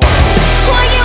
Fly.